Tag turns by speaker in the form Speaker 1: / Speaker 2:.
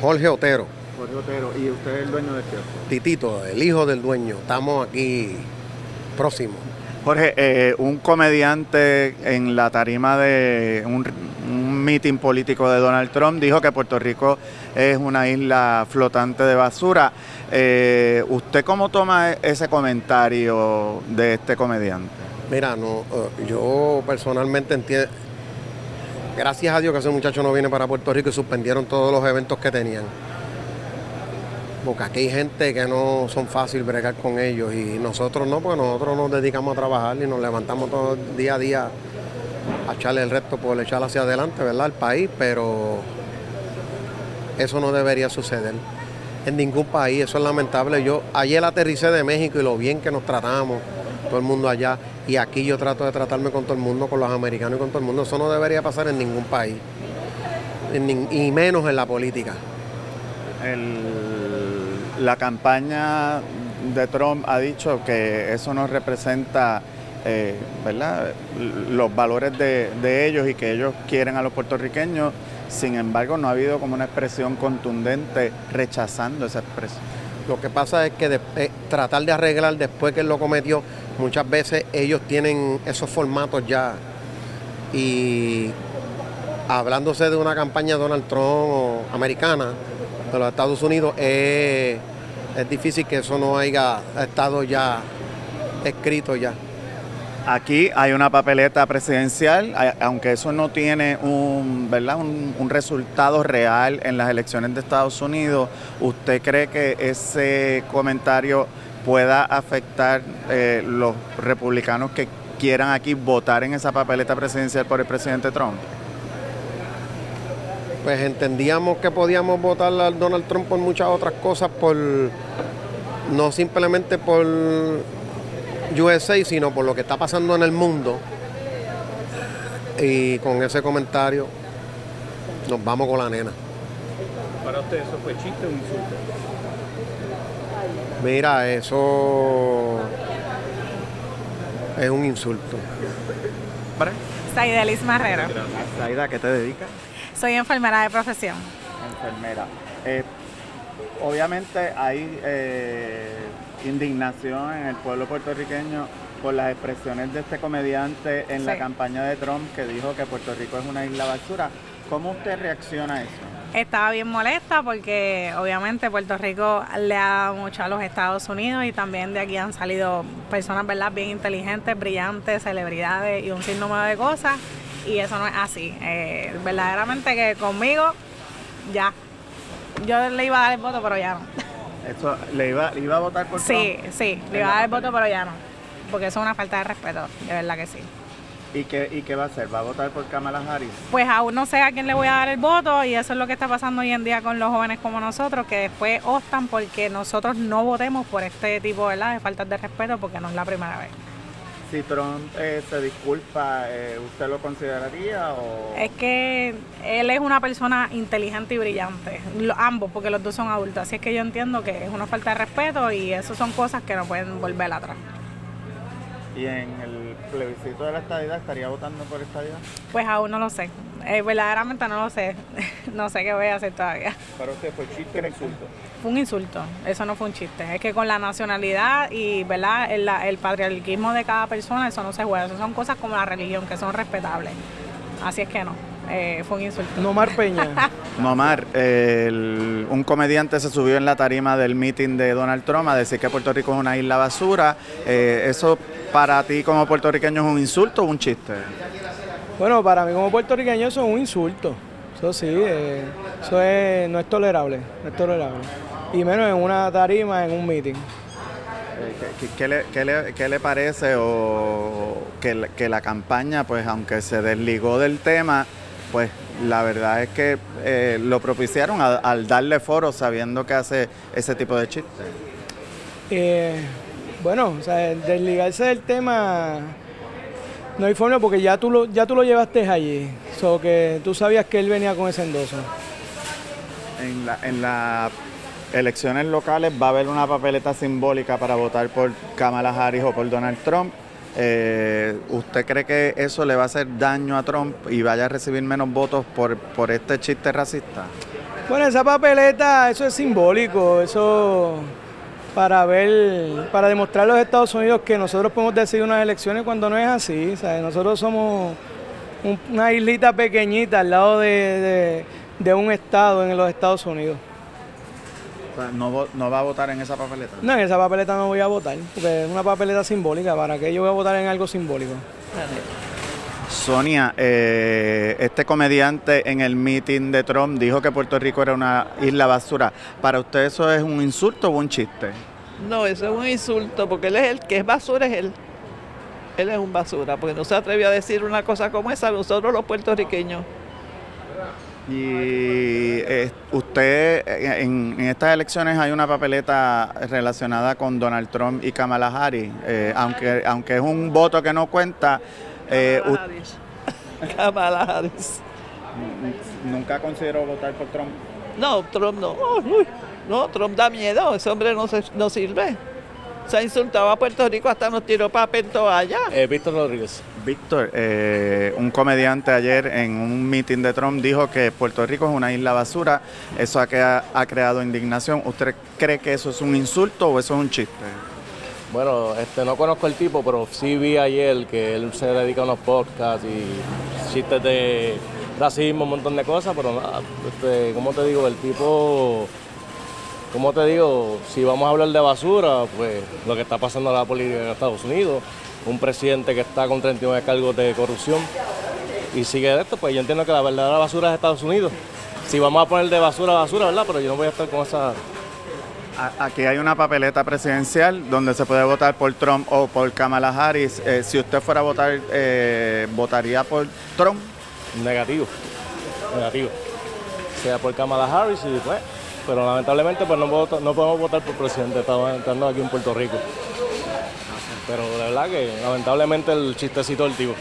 Speaker 1: Jorge Otero,
Speaker 2: Jorge Otero, ¿y usted es el dueño de kiosco?
Speaker 1: Titito, el hijo del dueño. Estamos aquí próximos.
Speaker 2: Jorge, eh, un comediante en la tarima de un, un meeting político de Donald Trump dijo que Puerto Rico es una isla flotante de basura. Eh, ¿Usted cómo toma ese comentario de este comediante?
Speaker 1: Mira, no, eh, yo personalmente entiendo. Gracias a Dios que ese muchacho no viene para Puerto Rico y suspendieron todos los eventos que tenían. Porque aquí hay gente que no son fácil bregar con ellos y nosotros no, porque nosotros nos dedicamos a trabajar y nos levantamos todo el día a día a echarle el resto por echar hacia adelante, ¿verdad? Al país, pero eso no debería suceder en ningún país, eso es lamentable. Yo ayer aterricé de México y lo bien que nos tratamos, todo el mundo allá, y aquí yo trato de tratarme con todo el mundo, con los americanos y con todo el mundo. Eso no debería pasar en ningún país, y menos en la política.
Speaker 2: La campaña de Trump ha dicho que eso no representa eh, ¿verdad? los valores de ellos y que ellos quieren a los puertorriqueños. Sin embargo, no ha habido como una expresión contundente rechazando esa expresión.
Speaker 1: Lo que pasa es que eh, tratar de arreglar después que él lo cometió, muchas veces ellos tienen esos formatos ya. Y hablándose de una campaña Donald Trump americana de los Estados Unidos, eh, es difícil que eso no haya estado ya escrito ya.
Speaker 2: Aquí hay una papeleta presidencial, aunque eso no tiene un, ¿verdad? Un resultado real en las elecciones de Estados Unidos. ¿Usted cree que ese comentario pueda afectar eh, los republicanos que quieran aquí votar en esa papeleta presidencial por el presidente Trump?
Speaker 1: Pues entendíamos que podíamos votar a Donald Trump por muchas otras cosas, por no simplemente por USA, sino por lo que está pasando en el mundo. Y con ese comentario nos vamos con la nena.
Speaker 3: ¿Para usted eso fue chiste o insulto?
Speaker 1: Mira, eso es un insulto.
Speaker 4: Saidelis Marrero.
Speaker 2: Saida, ¿a qué te dedicas?
Speaker 4: Soy enfermera de profesión.
Speaker 2: Enfermera. Eh, obviamente hay eh, indignación en el pueblo puertorriqueño por las expresiones de este comediante en la campaña de Trump que dijo que Puerto Rico es una isla basura. ¿Cómo usted reacciona a eso?
Speaker 4: Estaba bien molesta porque obviamente Puerto Rico le ha dado mucho a los Estados Unidos y también de aquí han salido personas ¿verdad? bien inteligentes, brillantes, celebridades y un sinnúmero de cosas y eso no es así. Eh, verdaderamente que conmigo ya. Yo le iba a dar el voto pero ya no.
Speaker 2: Eso, ¿le iba, iba a votar por
Speaker 4: Sí,
Speaker 2: Trump?
Speaker 4: sí, le iba a dar el voto pero ya no. Porque eso es una falta de respeto, de verdad que sí.
Speaker 2: ¿Y qué, ¿Y qué va a hacer? ¿Va a votar por Kamala Harris?
Speaker 4: pues aún no sé a quién le voy a dar el voto y eso es lo que está pasando hoy en día con los jóvenes como nosotros, que después optan porque nosotros no votemos por este tipo ¿verdad? de faltas de respeto porque no es la primera vez.
Speaker 2: Si Trump eh, se disculpa, eh, ¿usted lo consideraría o...?
Speaker 4: Es que él es una persona inteligente y brillante, lo- ambos, porque los dos son adultos, así es que yo entiendo que es una falta de respeto y eso son cosas que no pueden volver atrás.
Speaker 2: ¿Y en el plebiscito de la estadidad estaría votando por estadidad?
Speaker 4: Pues aún no lo sé, Eh, verdaderamente no lo sé, no sé qué voy a hacer todavía.
Speaker 3: ¿Para usted fue chiste o insulto?
Speaker 4: Fue un insulto, eso no fue un chiste. Es que con la nacionalidad y ¿verdad? El, el patriarquismo de cada persona, eso no se juega. Eso son cosas como la religión, que son respetables. Así es que no, eh, fue un insulto.
Speaker 5: Nomar Peña.
Speaker 2: Nomar, el- un comediante se subió en la tarima del meeting de Donald Trump a decir que Puerto Rico es una isla basura. Eh, ¿Eso para ti como puertorriqueño es un insulto o un chiste?
Speaker 5: Bueno, para mí como puertorriqueño eso es un insulto. Eso sí, eh, eso es- no es tolerable, no es tolerable. Y menos en una tarima, en un meeting.
Speaker 2: Eh, ¿qué- le, qué le- qué le parece o que, la- que la campaña, pues aunque se desligó del tema, pues la verdad es que eh, lo propiciaron a- al darle foro sabiendo que hace ese tipo de chistes?
Speaker 5: Eh, bueno, o sea, desligarse del tema no hay forma porque ya tú lo, ya tú lo llevaste allí. So que tú sabías que él venía con ese endoso.
Speaker 2: En la- en las elecciones locales va a haber una papeleta simbólica para votar por Kamala Harris o por Donald Trump. Eh, ¿Usted cree que eso le va a hacer daño a Trump y vaya a recibir menos votos por, por este chiste racista?
Speaker 5: Bueno, esa papeleta, eso es simbólico, eso para ver, para demostrar a los Estados Unidos que nosotros podemos decidir unas elecciones cuando no es así. ¿sabes? Nosotros somos una islita pequeñita al lado de, un estado en los Estados Unidos.
Speaker 2: No, no, va a votar en esa papeleta?
Speaker 5: No, en esa papeleta no voy a votar, porque es una papeleta simbólica. ¿Para qué yo voy a votar en algo simbólico?
Speaker 2: Sonia, eh, este comediante en el meeting de Trump dijo que Puerto Rico era una isla basura. ¿Para usted eso es un insulto o un chiste?
Speaker 6: No, eso es un insulto, porque él es el que es basura, es él. Él es un basura, porque no se atrevió a decir una cosa como esa a nosotros los puertorriqueños.
Speaker 2: Y eh, usted, en, estas elecciones hay una papeleta relacionada con Donald Trump y Kamala Harris, eh, aunque, aunque es un voto que no cuenta,
Speaker 6: eh, Kamala Harris.
Speaker 2: ¿Nunca consideró votar por Trump?
Speaker 6: No, Trump no. no, Trump da miedo, ese hombre no, no sirve. Se ha insultado a Puerto Rico, hasta nos tiró papel allá.
Speaker 3: Eh, Víctor Rodríguez.
Speaker 2: Víctor, eh, un comediante ayer en un meeting de Trump dijo que Puerto Rico es una isla basura. Eso ha, creado indignación. ¿Usted cree que eso es un insulto o eso es un chiste?
Speaker 3: Bueno, este, no conozco el tipo, pero sí vi ayer que él se dedica a unos podcasts y chistes de racismo, un montón de cosas, pero nada, este, como te digo, el tipo, como te digo, si vamos a hablar de basura, pues lo que está pasando en la política en Estados Unidos, un presidente que está con 39 cargos de corrupción y sigue de esto, pues yo entiendo que la verdadera basura es Estados Unidos. Si vamos a poner de basura a basura, ¿verdad? Pero yo no voy a estar con esa
Speaker 2: Aquí hay una papeleta presidencial donde se puede votar por Trump o por Kamala Harris. Eh, si usted fuera a votar, eh, ¿votaría por Trump?
Speaker 3: Negativo, negativo. Sea por Kamala Harris y pues, pero lamentablemente pues no, no podemos votar por presidente, estamos entrando aquí en Puerto Rico. Pero de verdad que lamentablemente el chistecito del tipo.